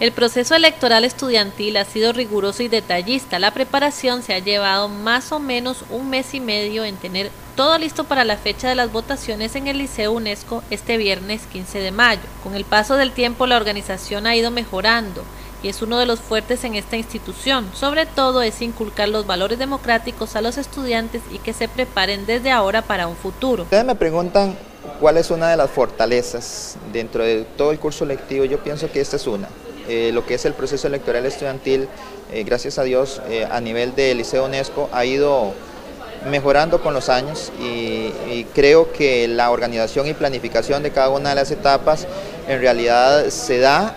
El proceso electoral estudiantil ha sido riguroso y detallista. La preparación se ha llevado más o menos un mes y medio en tener todo listo para la fecha de las votaciones en el Liceo UNESCO este viernes 15 de mayo. Con el paso del tiempo la organización ha ido mejorando y es uno de los fuertes en esta institución. Sobre todo es inculcar los valores democráticos a los estudiantes y que se preparen desde ahora para un futuro. Ustedes me preguntan cuál es una de las fortalezas dentro de todo el curso lectivo. Yo pienso que esta es una. Eh, lo que es el proceso electoral estudiantil, eh, gracias a Dios, eh, a nivel del Liceo UNESCO ha ido mejorando con los años y, creo que la organización y planificación de cada una de las etapas en realidad se da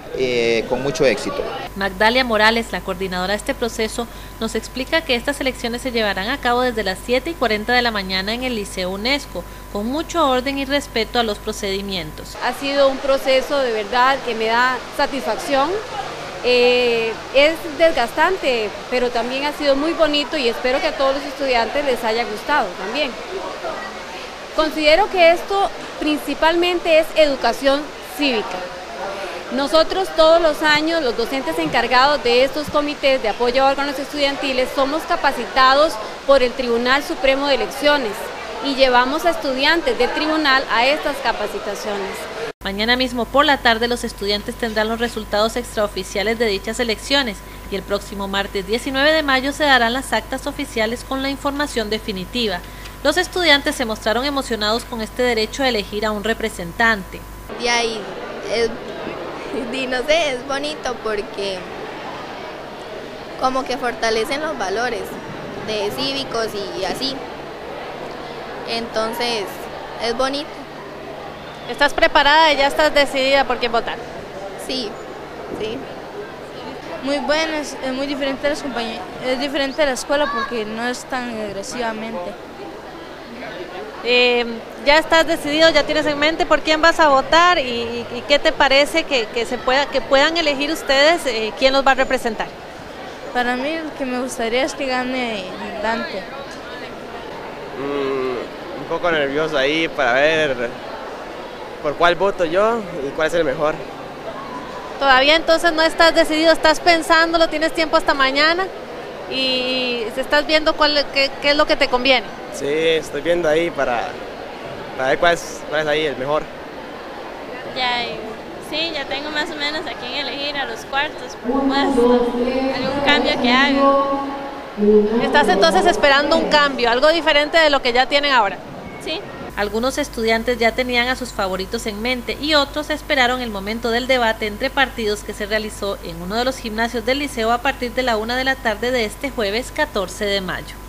con mucho éxito. Magdalia Morales, la coordinadora de este proceso, nos explica que estas elecciones se llevarán a cabo desde las 7 y 40 de la mañana en el Liceo UNESCO, con mucho orden y respeto a los procedimientos. Ha sido un proceso de verdad que me da satisfacción. Eh, es desgastante, pero también ha sido muy bonito y espero que a todos los estudiantes les haya gustado también. Considero que esto principalmente es educación cívica. Nosotros todos los años, los docentes encargados de estos comités de apoyo a órganos estudiantiles, somos capacitados por el Tribunal Supremo de Elecciones y llevamos a estudiantes del tribunal a estas capacitaciones. Mañana mismo por la tarde los estudiantes tendrán los resultados extraoficiales de dichas elecciones y el próximo martes 19 de mayo se darán las actas oficiales con la información definitiva. Los estudiantes se mostraron emocionados con este derecho a elegir a un representante. Y ahí y no sé, es bonito porque como que fortalecen los valores de cívicos y así. Entonces, es bonito. ¿Estás preparada y ya estás decidida por quién votar? Sí, sí. Muy bueno, es, muy diferente las es diferente la escuela porque no es tan agresivamente. Eh, ¿Ya estás decidido, ya tienes en mente por quién vas a votar y, qué te parece que, se pueda, que puedan elegir ustedes eh, quién los va a representar? Para mí lo que me gustaría es que gane Dante. Mm, un poco nervioso ahí para ver por cuál voto yo y cuál es el mejor. Todavía entonces no estás decidido, estás pensándolo, tienes tiempo hasta mañana y estás viendo cuál, qué, qué es lo que te conviene. Sí, estoy viendo ahí para, ver cuál es, cuál es ahí el mejor. Ya, sí, ya tengo más o menos a quién elegir a los cuartos, pues, algún cambio que haga. Estás entonces esperando un cambio, algo diferente de lo que ya tienen ahora. Sí. Algunos estudiantes ya tenían a sus favoritos en mente y otros esperaron el momento del debate entre partidos que se realizó en uno de los gimnasios del liceo a partir de la una de la tarde de este jueves 14 de mayo.